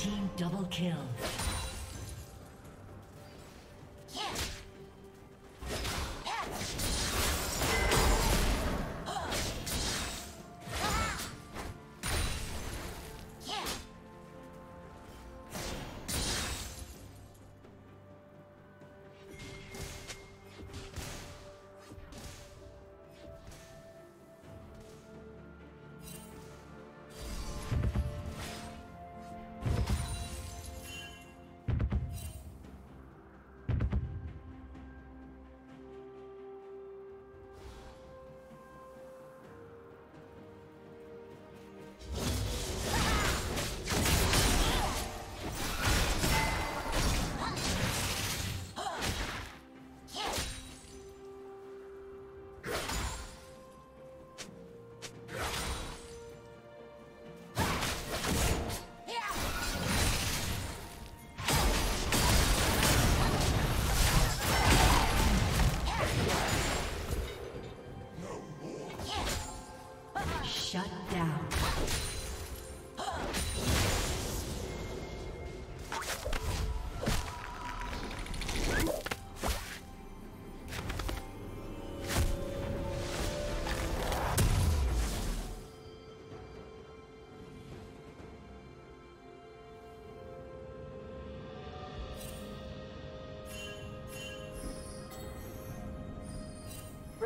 Team double kill.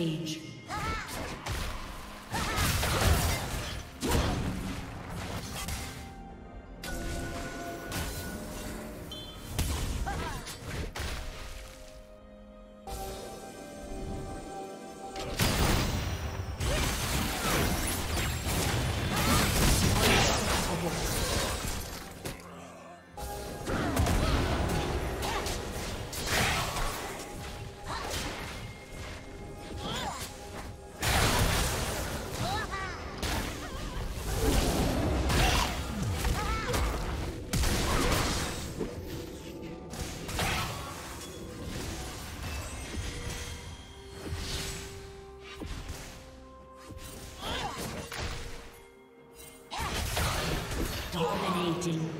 Rampage. Dominating.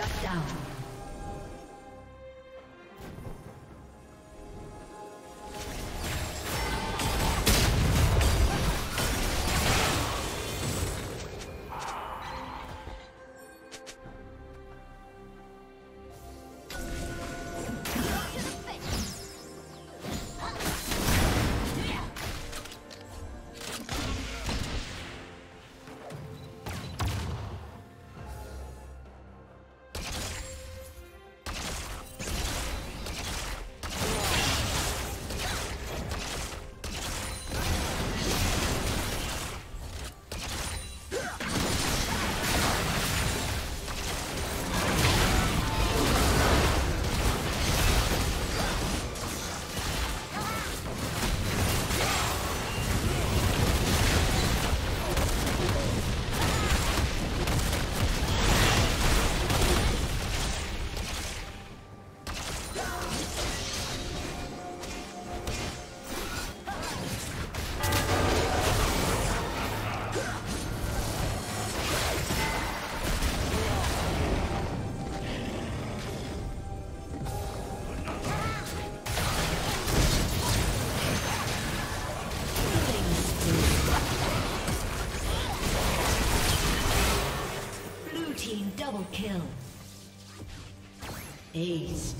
Shut down. Aced.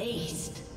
Aced.